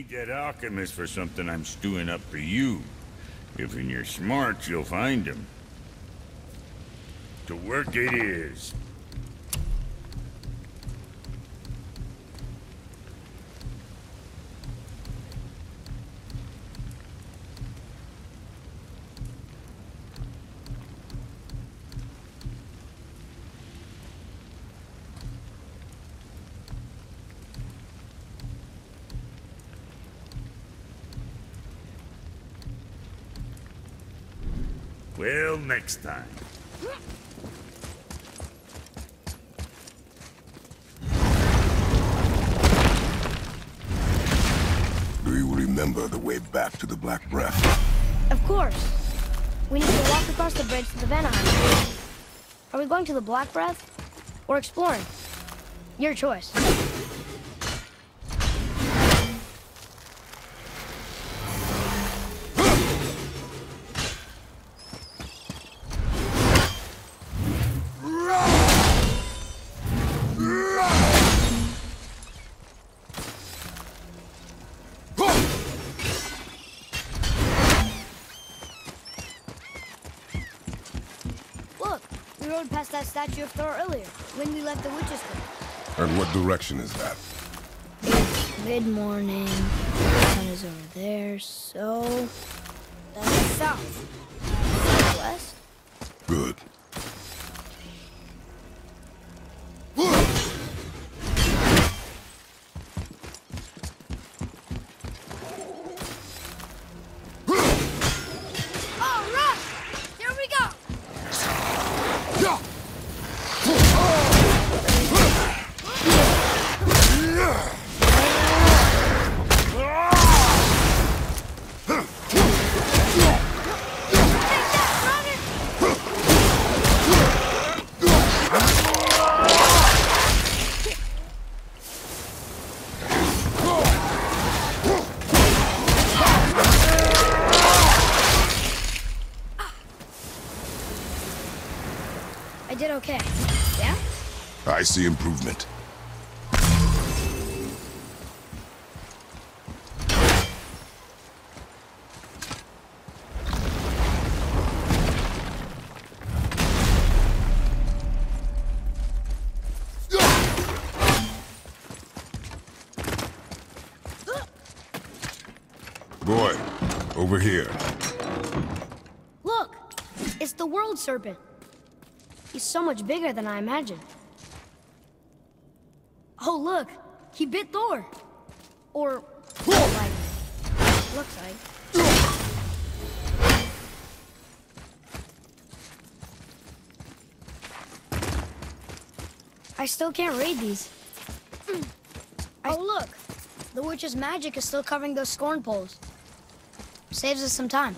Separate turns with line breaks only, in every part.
need that alchemist for something I'm stewing up for you. If you're smart, you'll find him. To work it is. Next time.
Do you remember the way back to the Black Breath?
Of course. We need to walk across the bridge to the Vanaheim. Are we going to the Black Breath? Or exploring? Your choice. Past that statue of Thor earlier, when we left the Witch's Cave.
And what direction is that?
Mid-morning, the sun is over there, so... That's south. West?
Good. Improvement. Boy, over here.
Look! It's the World Serpent. He's so much bigger than I imagined. Oh, look! He bit Thor! Or, like, looks like. I still can't read these. Hmm. Oh, look! The witch's magic is still covering those scorn poles. Saves us some time.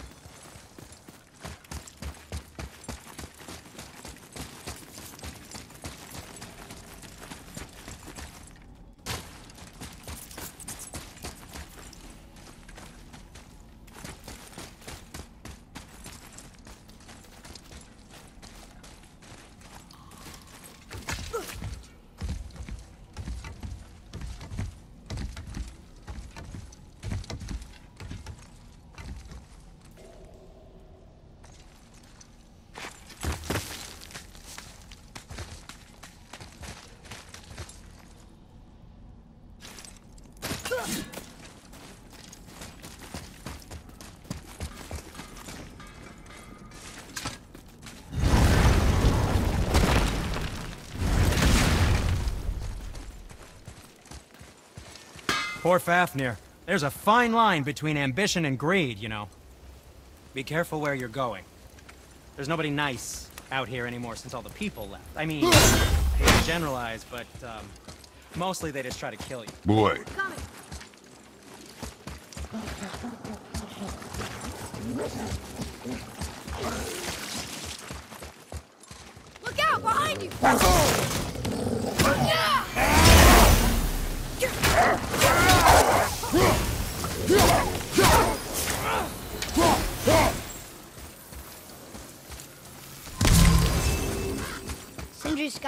Poor Fafnir. There's a fine line between ambition and greed, you know. Be careful where you're going. There's nobody nice out here anymore since all the people left. I mean, I generalize, but um, mostly they just try to kill you.
Boy,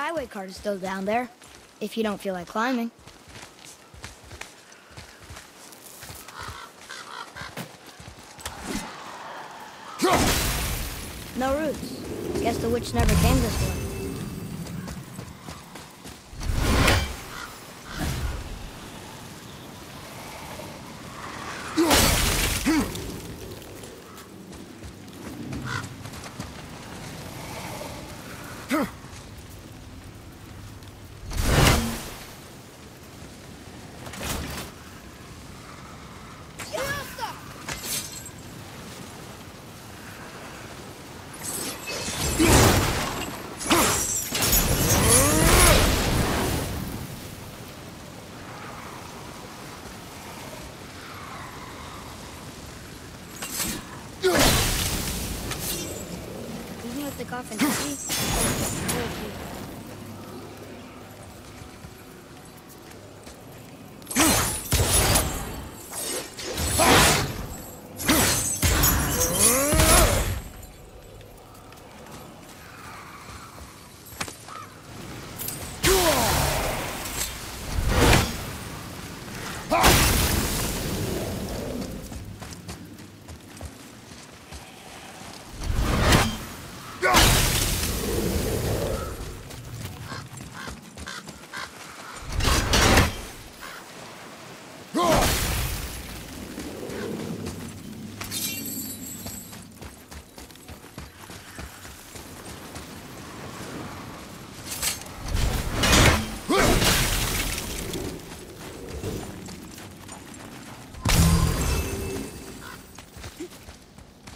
highway card is still down there, if you don't feel like climbing. No roots. Guess the witch never came this way.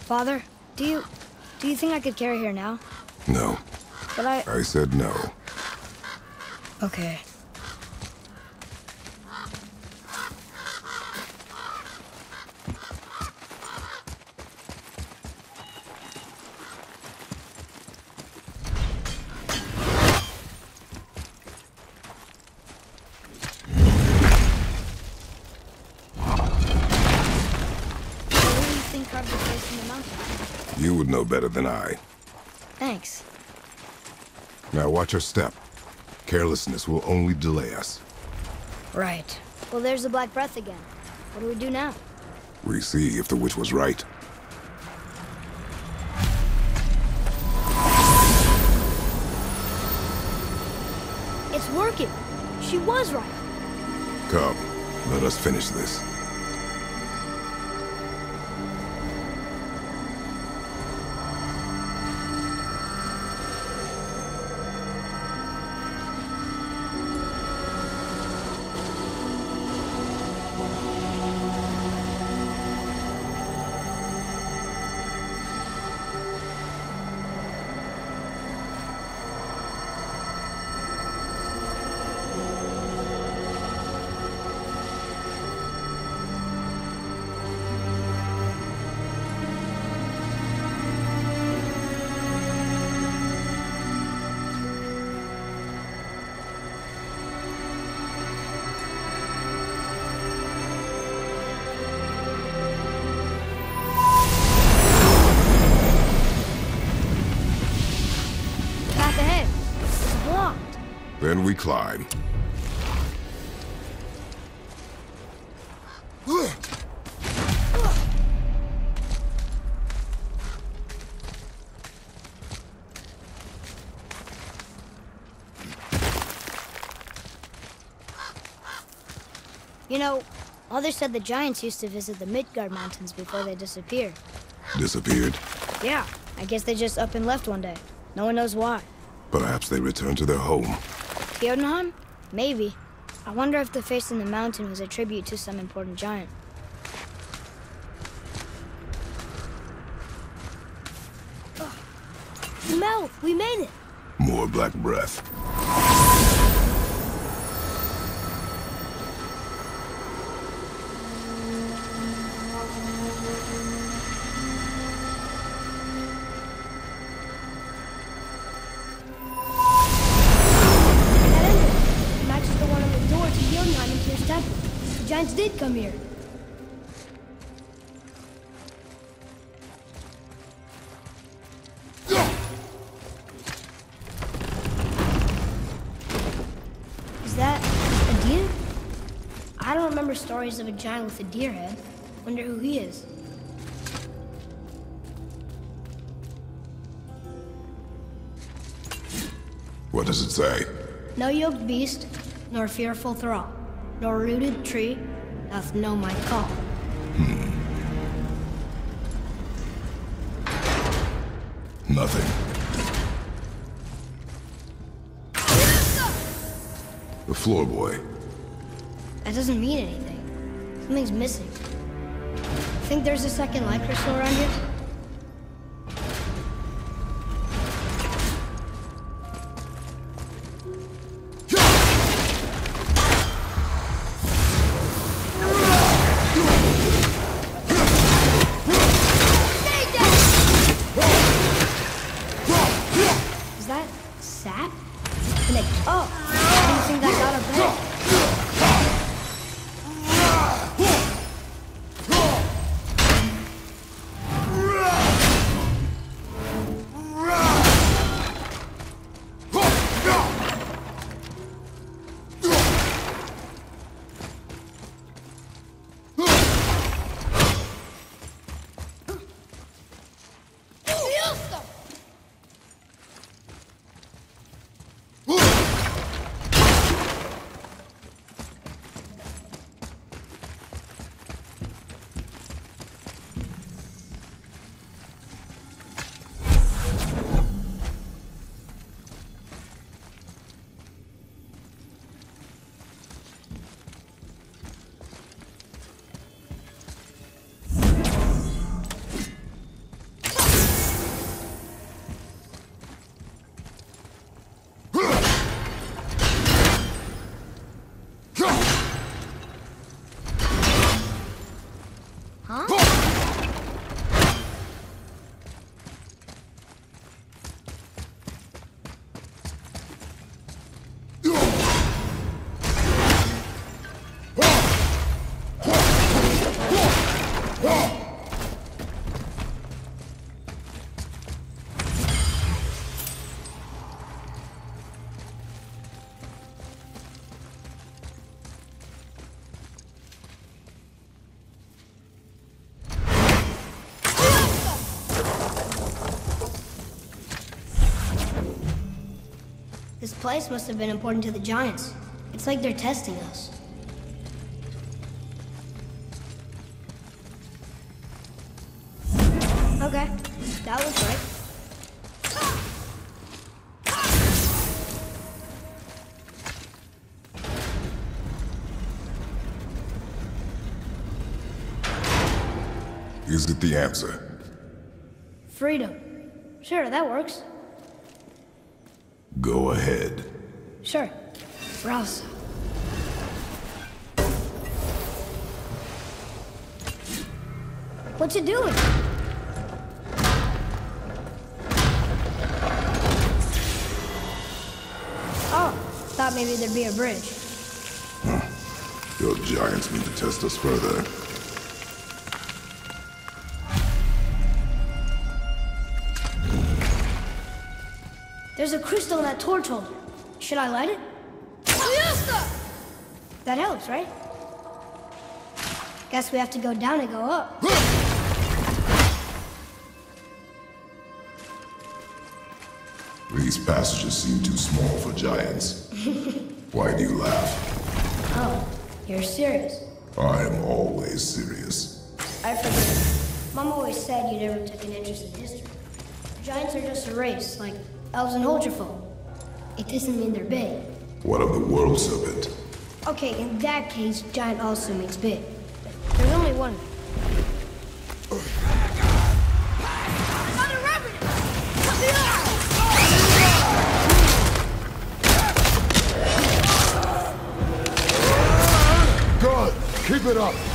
Father, do you do you think I could carry her now?
No,
But I
I said no.
okay. What do you think carved the face in the mountain?
You would know better than I.
Thanks.
Now watch your step. Carelessness will only delay us.
Right. Well, there's the Black Breath again. What do we do now?
We see if the witch was right.
It's working. She was right.
Come, let us finish this.
You know, others said the giants used to visit the Midgard Mountains before they disappeared.
Disappeared.
Yeah, I guess they just up and left one day. No one knows why.
Perhaps they returned to their home.
Jotunheim? Maybe. I wonder if the face in the mountain was a tribute to some important giant. Mel, we made it!
More black breath.
Giant with a deer head. Wonder who he is.
What does it say?
No yoked beast, nor fearful thrall, nor rooted tree doth know my call. Hmm.
Nothing. The floor boy.
That doesn't mean anything. Something's missing. Think there's a second crystal around here? Place must have been important to the Giants. It's like they're testing us. Okay, that was right.
Is it the answer?
Freedom. Sure, that works.
Go ahead.
Sure. Rouse. What you doing? Oh, thought maybe there'd be a bridge. Huh.
Your giants mean to test us further.
There's a crystal in that torch holder. Should I light it? That helps, right? Guess we have to go down and go up.
These passages seem too small for giants. Why do you laugh?
Oh, you're serious.
I am always serious.
I forget. Mom always said you never took an interest in history. Giants are just a race, like elves and Holgerfolk. It doesn't mean they're big.
What of the world serpent?
Okay, in that case, giant also means big. There's only one.
Good! Keep it up!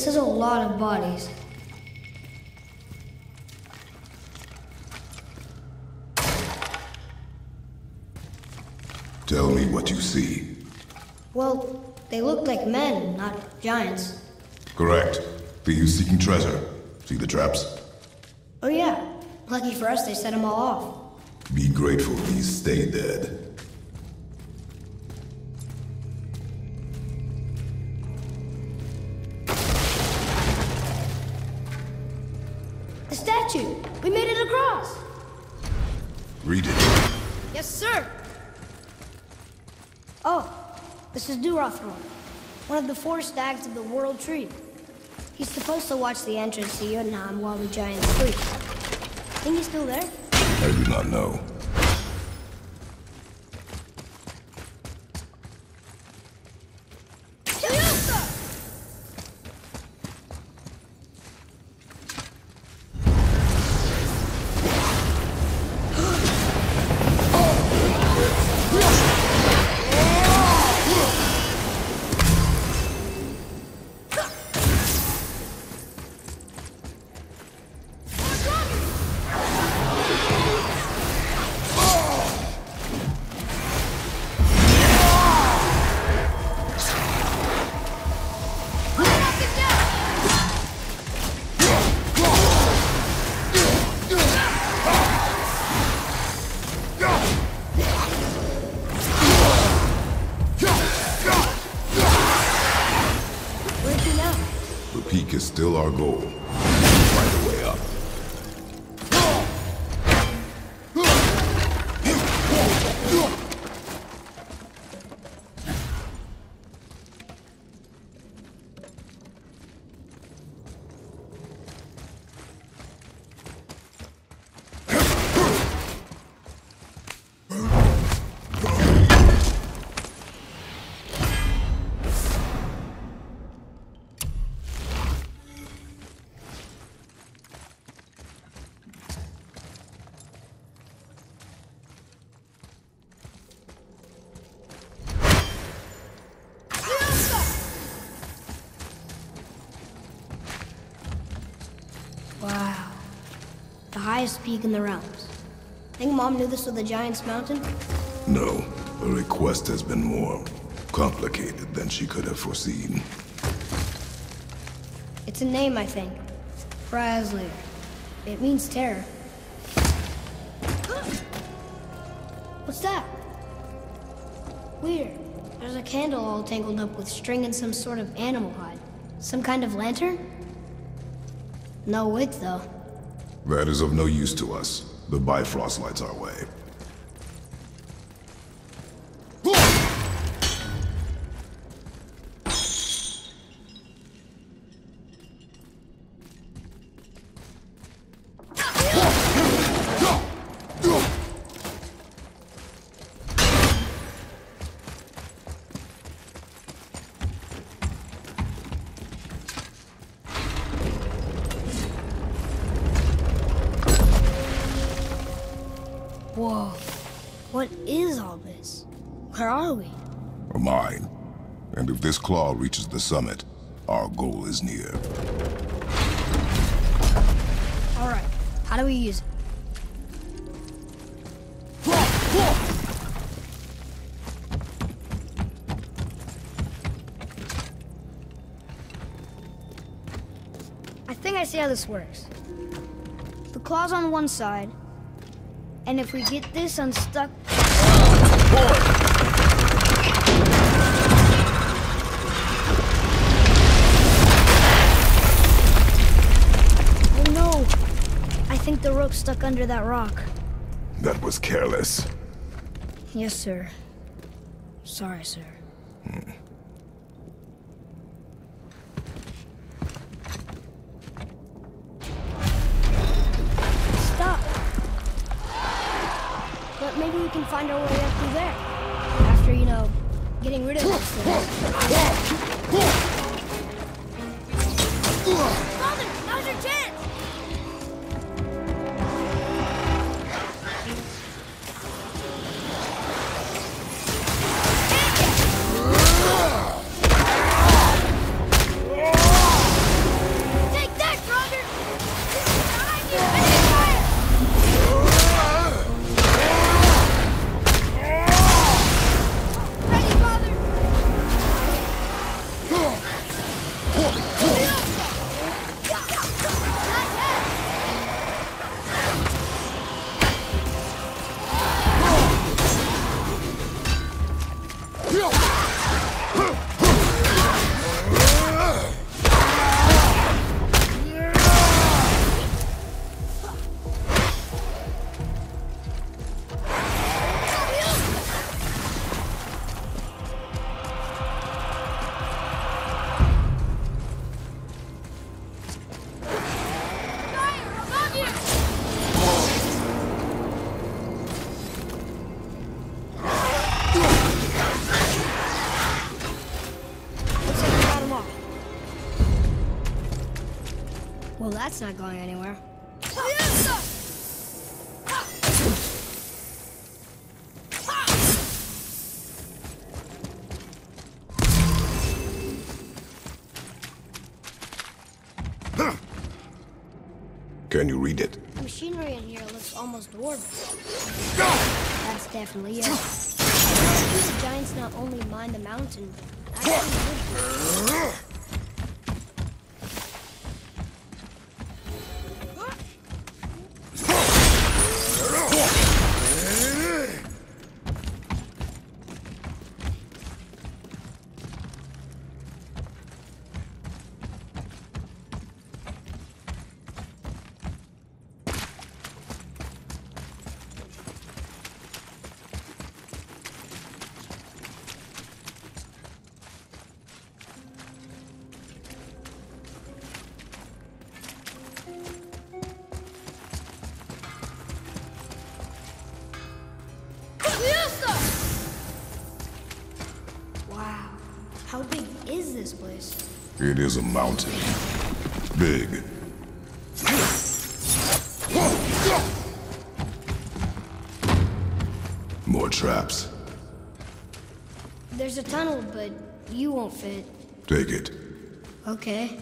This is a lot of bodies.
Tell me what you see.
Well, they look like men, not giants.
Correct. Thieves seeking treasure. See the traps?
Oh yeah. Lucky for us, they set them all off.
Be grateful these stay dead.
Statue! We made it across!
Read it.
Yes, sir! Oh, this is Durathror, one of the four stags of the World Tree. He's supposed to watch the entrance to Jotunheim while the giants sleep. Think he's still there?
I do not know.
Highest peak in the realms. Think Mom knew this was the Giant's Mountain?
No, her request has been more complicated than she could have foreseen.
It's a name, I think. Frasley. It means terror. What's that? Weird. There's a candle all tangled up with string and some sort of animal hide. Some kind of lantern? No wick, though.
That is of no use to us. The Bifrost lights our way. If this claw reaches the summit, our goal is near.
All right. How do we use it? I think I see how this works. The claw's on one side, and if we get this unstuck. I think stuck under that rock.
That was careless.
Yes, sir. Sorry, sir. Stop. But maybe we can find our way up through there. After, you know, getting rid of those things. That's not going anywhere.
Can you read it?
The machinery in here looks almost dwarven. That's definitely it. The giants not only mine the mountain, but actually is
a mountain. Big. More traps.
There's a tunnel, but you won't fit.
Take it.
Okay.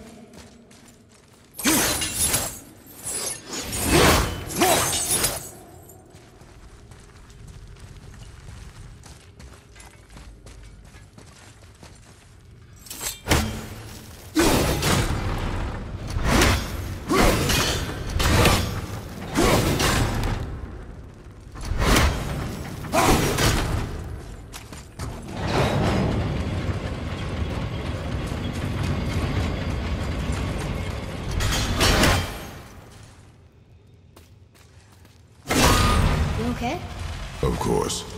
Okay?
Of course.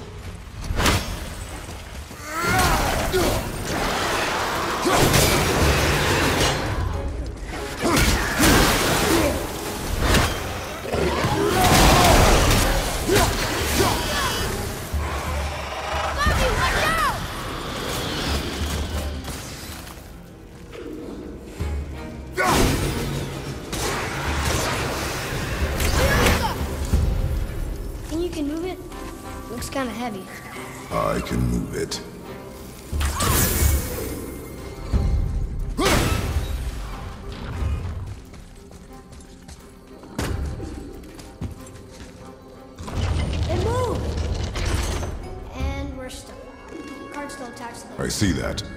See that.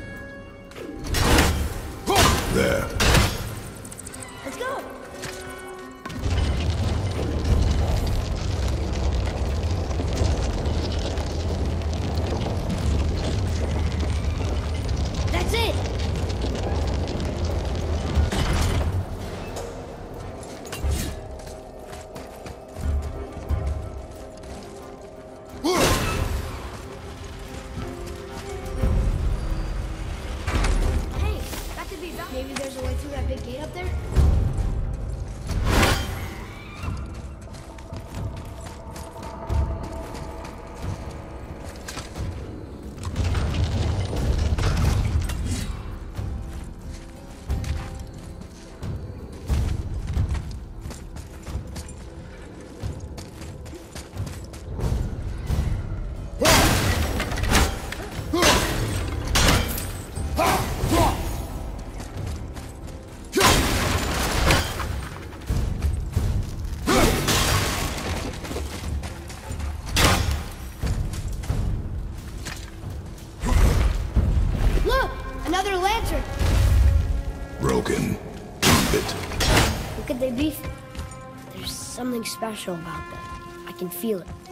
Special about them. I can feel it.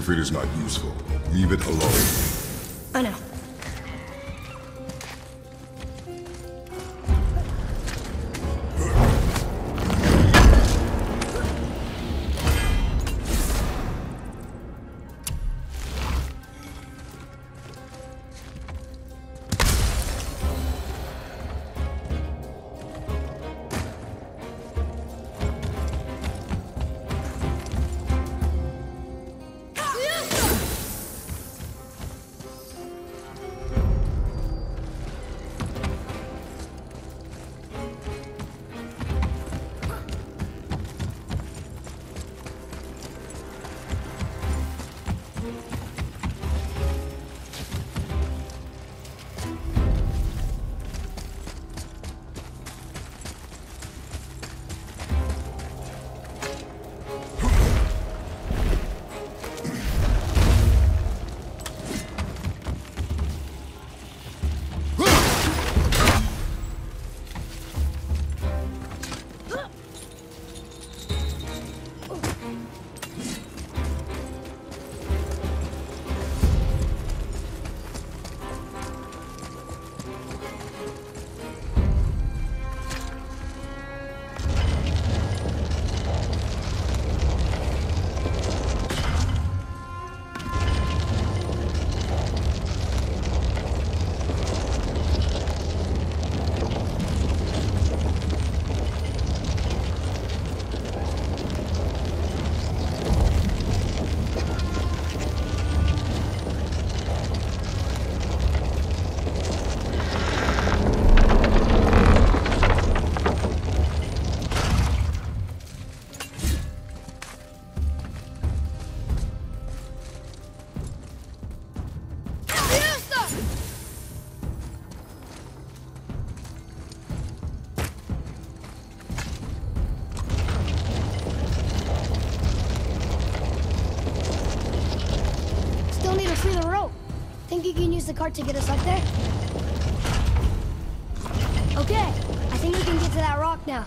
If it is not useful, leave it alone.
The cart to get us up there? Okay, I think we can get to that rock now.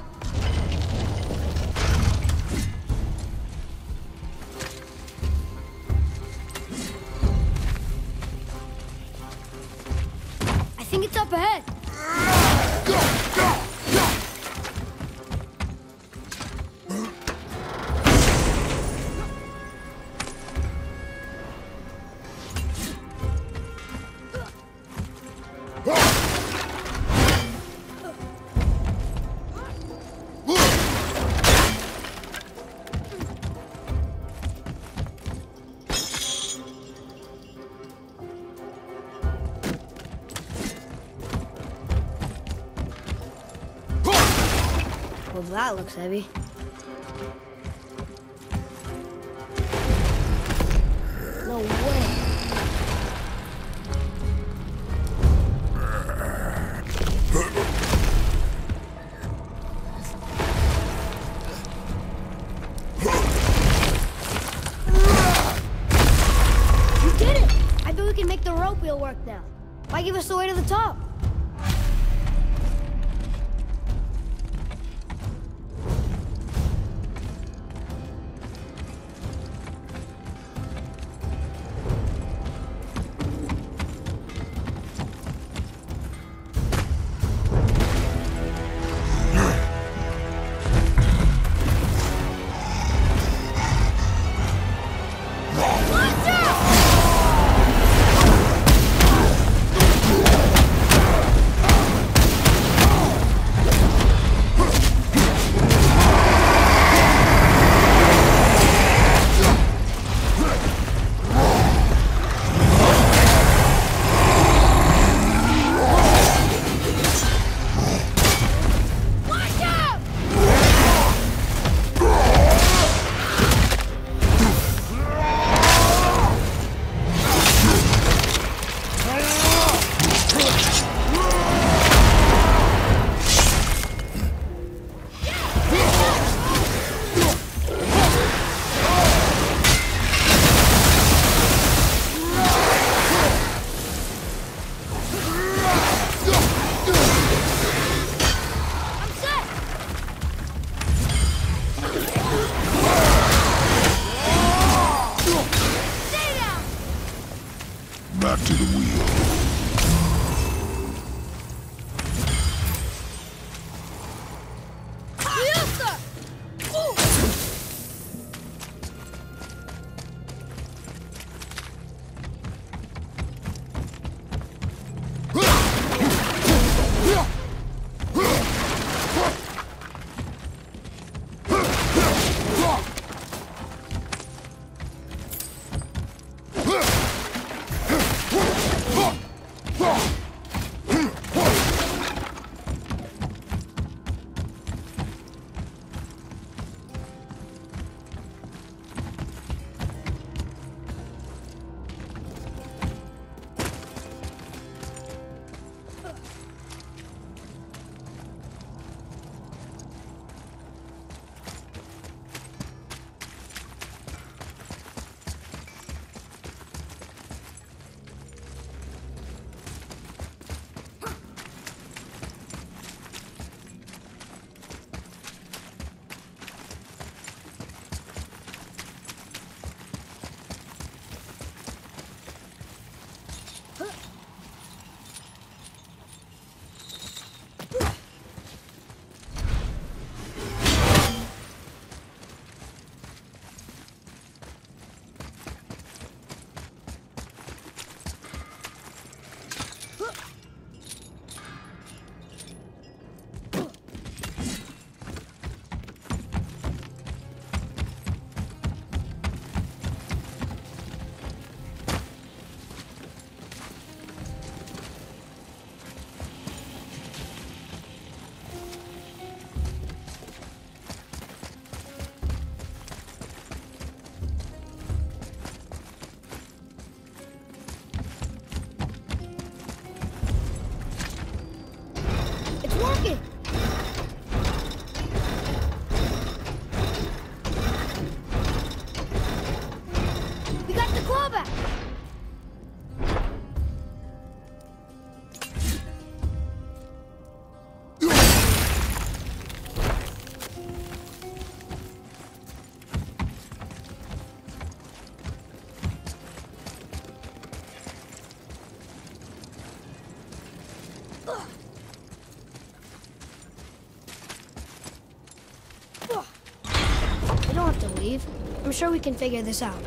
I think it's up ahead. Well, that looks heavy. Sure we can figure this out.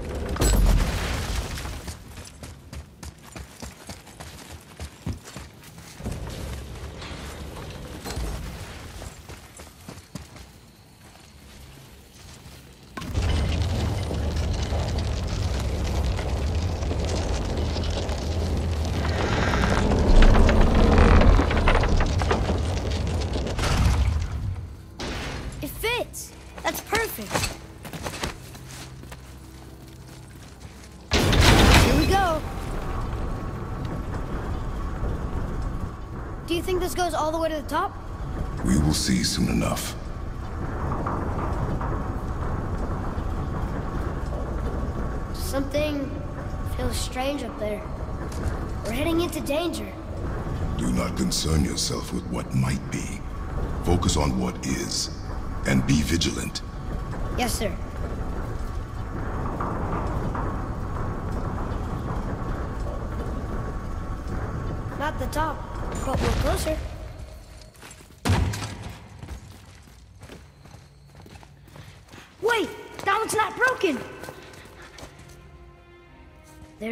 It fits. That's perfect. Here we go. Do you think this goes all the way to the top?
We will see soon enough.
Something feels strange up there. We're heading into danger.
Do not concern yourself with what might be. Focus on what is. And be vigilant.
Yes, sir.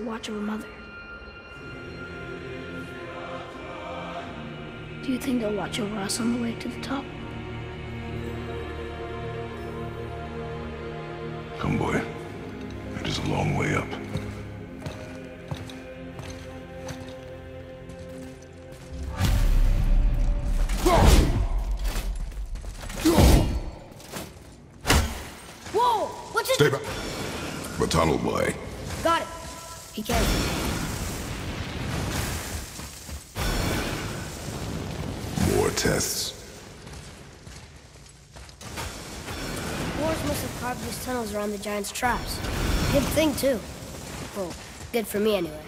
To watch over Mother. Do you think they'll watch over us on the way to the top?
Come, boy. It is a long way up.
Whoa! What's it?
Stay back. The tunnel, boy.
Carved these tunnels around the giant's traps. Good thing, too. Well, good for me, anyway.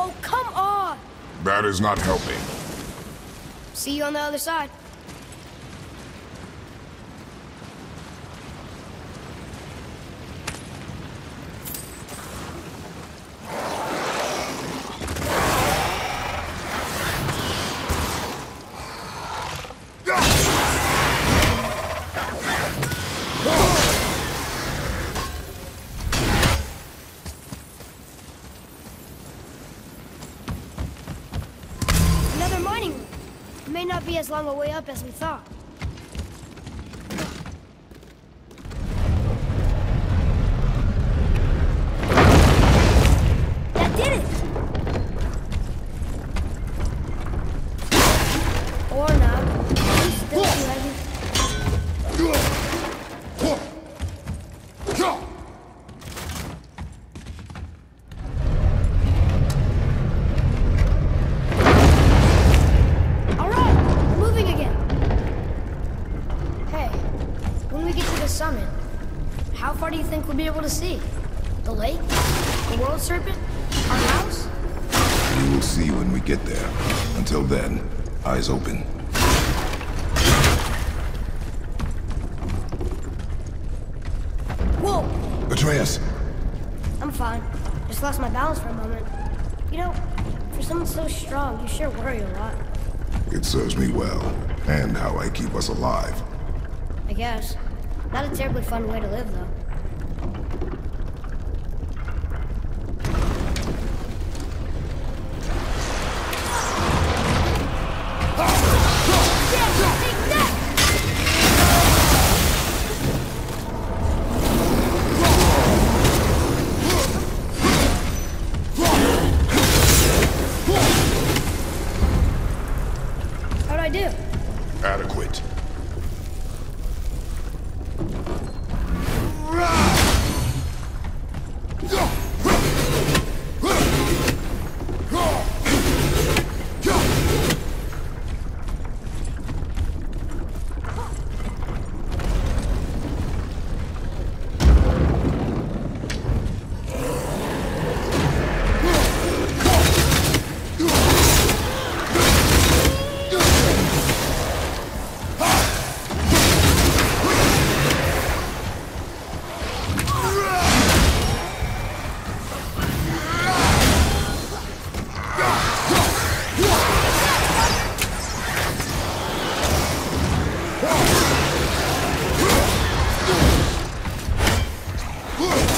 Oh, come on!
That is not helping.
See you on the other side. Another mining room. It may not be as long a way up as we thought. Think we'll be able to see? The lake? The world serpent? Our house?
You will see when we get there. Until then, eyes open.
Whoa,
Atreus!
I'm fine. Just lost my balance for a moment. You know, for someone so strong, you sure worry a lot.
It serves me well, and how I keep us alive.
I guess. Not a terribly fun way to live, though. Whoa!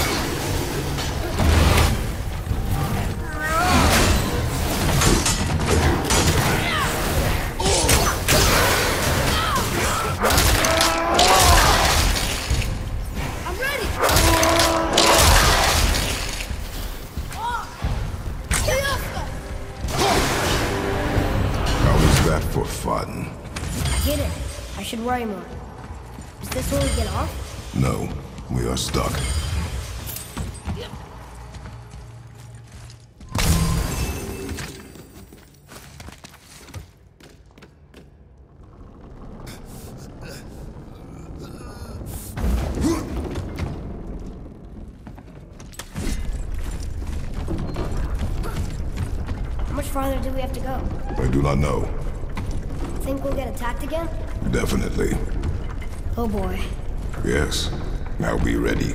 Have to go?
I do not know.
Think we'll get attacked again?
Definitely.
Oh boy.
Yes. Now be ready.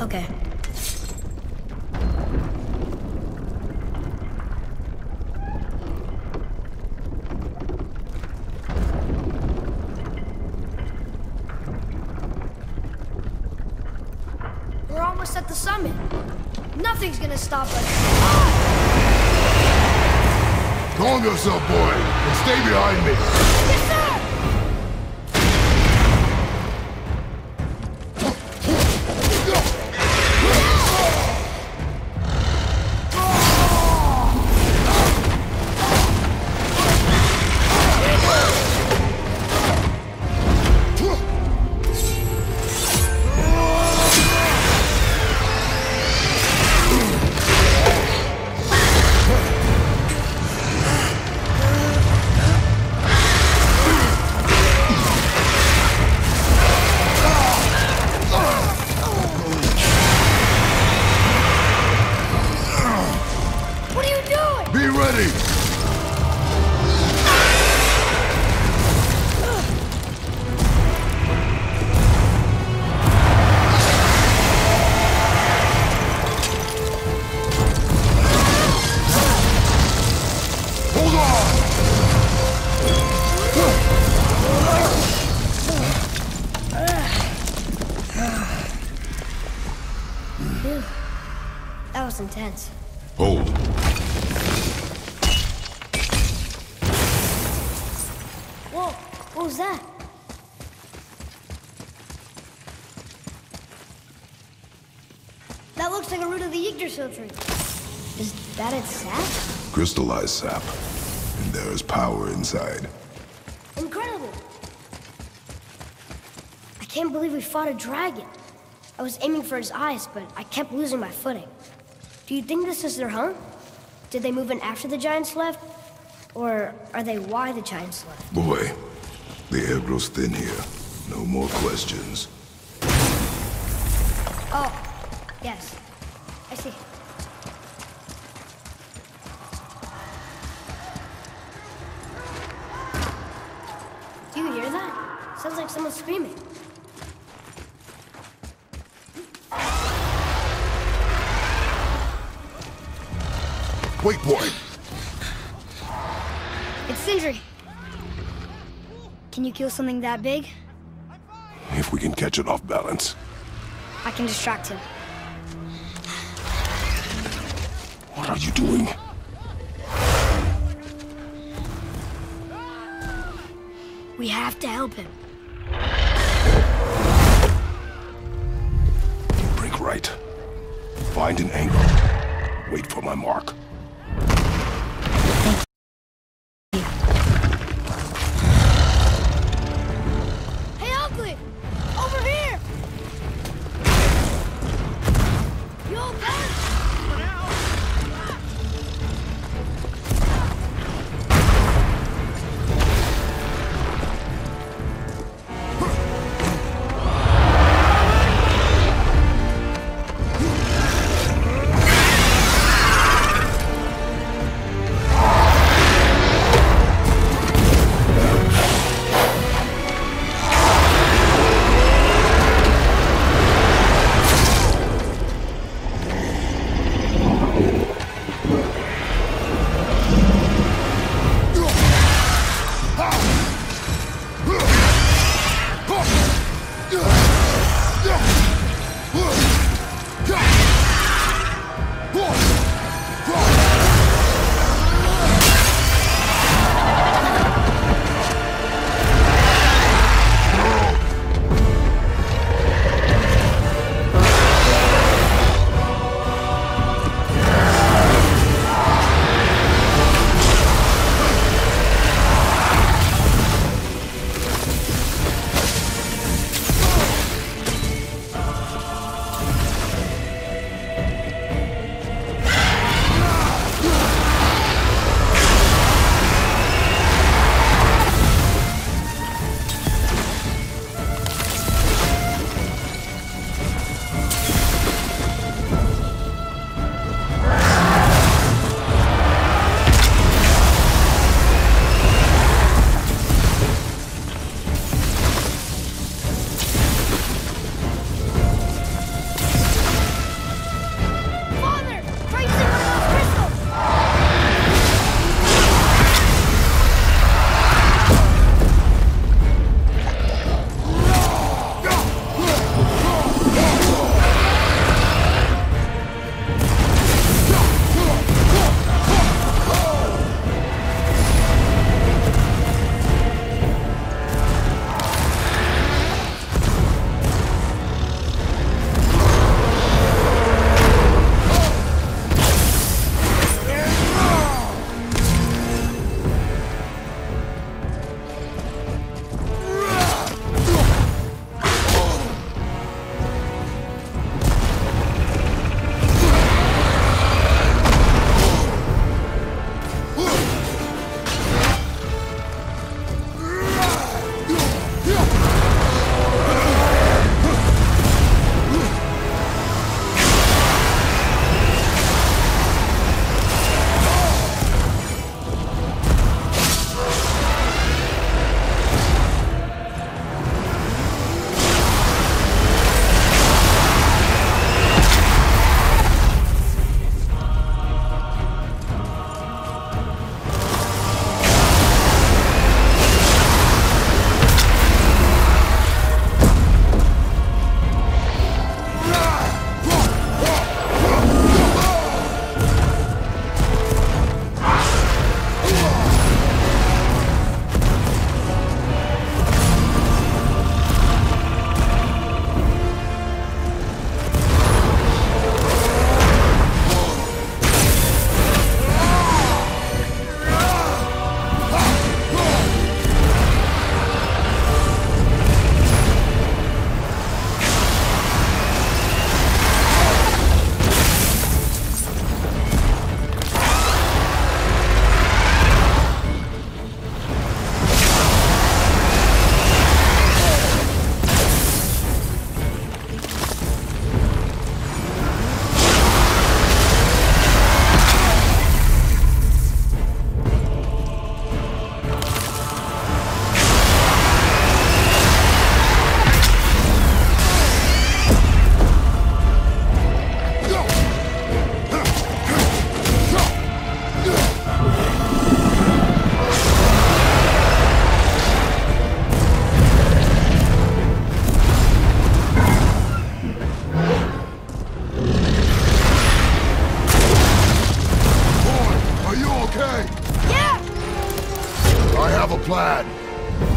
Okay. We're almost at the summit. Nothing's gonna stop us.
Calm yourself, boy, and stay behind me. Crystallized sap. And there is power inside.
Incredible! I can't believe we fought a dragon. I was aiming for his eyes, but I kept losing my footing. Do you think this is their home? Did they move in after the giants left? Or are they why the giants left?
Boy, the air grows thin here. No more questions.
Oh, yes. You hear that? Sounds like someone screaming.
Wait, boy!
It's Sindri. Can you kill something that big?
If we can catch it off balance.
I can distract him.
What are you doing?
We have to help him.
Break right. Find an angle. Wait for my mark.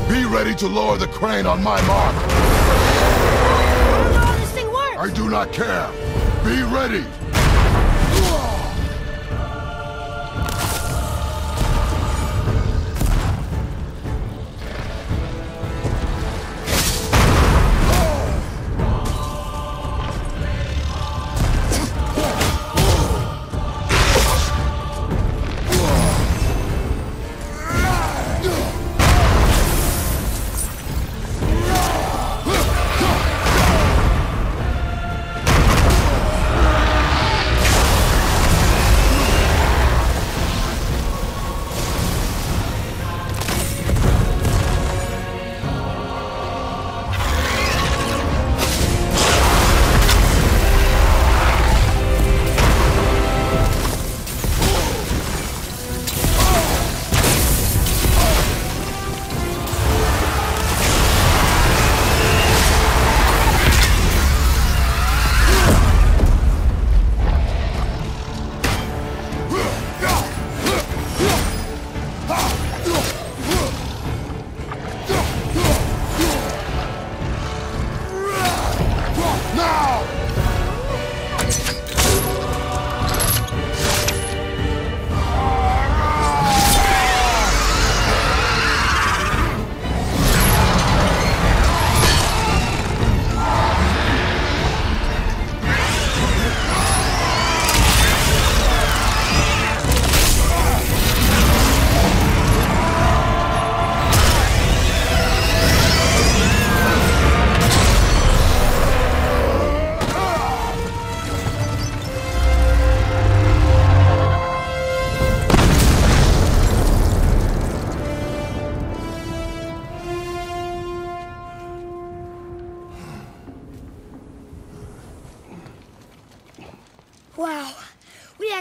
Be ready to lower the crane on my mark.
I don't know how this thing works!
I do not care. Be ready.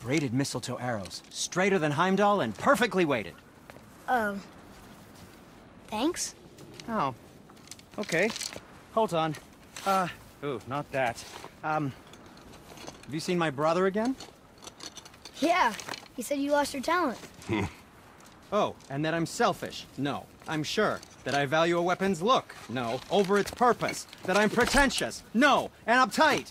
Braided mistletoe arrows, straighter than Heimdall and perfectly weighted.
Oh. Thanks?
Oh. Okay. Hold on. Uh, ooh, not that. Um, have you seen my brother again?
Yeah, he said you lost your talent.
Oh, and that I'm selfish? No, I'm sure. That I value a weapon's look? No, over its purpose. That I'm pretentious? No, and uptight,